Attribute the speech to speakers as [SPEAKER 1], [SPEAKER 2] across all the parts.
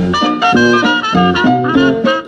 [SPEAKER 1] Thank you.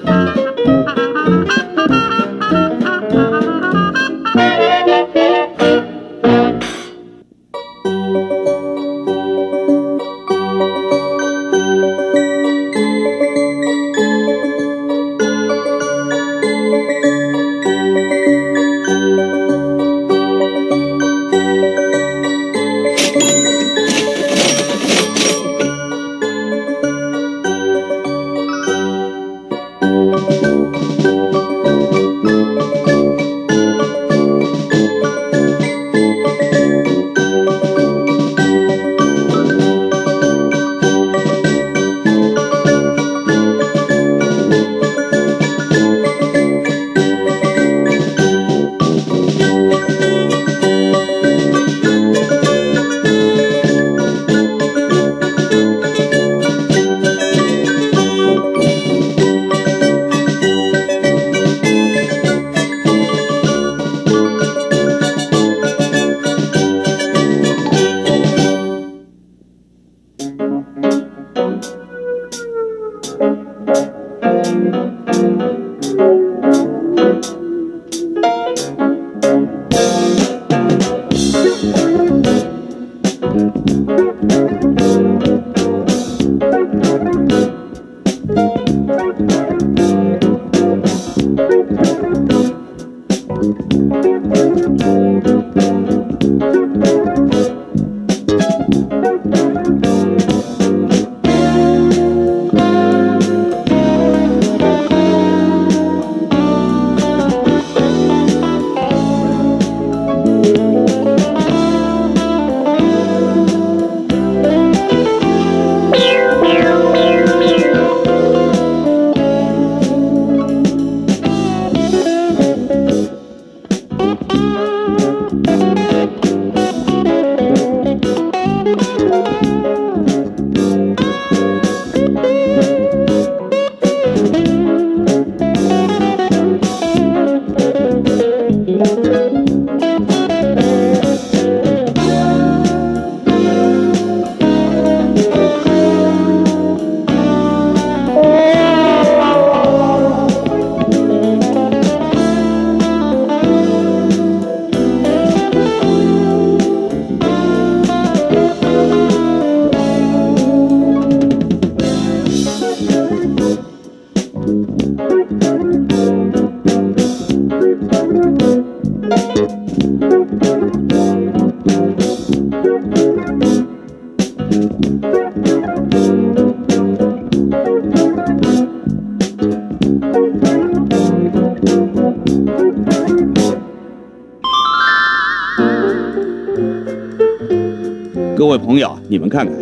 [SPEAKER 1] 各位朋友，你们看看，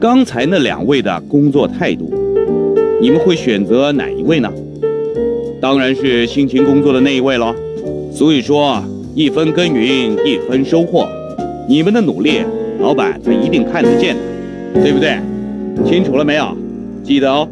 [SPEAKER 1] 刚才那两位的工作态度，你们会选择哪一位呢？当然是辛勤工作的那一位喽。所以说，一分耕耘一分收获，你们的努力，老板他一定看得见的，对不对？清楚了没有？记得哦。